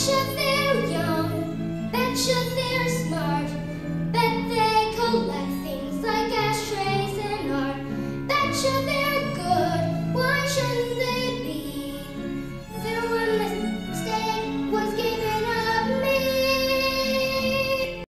Should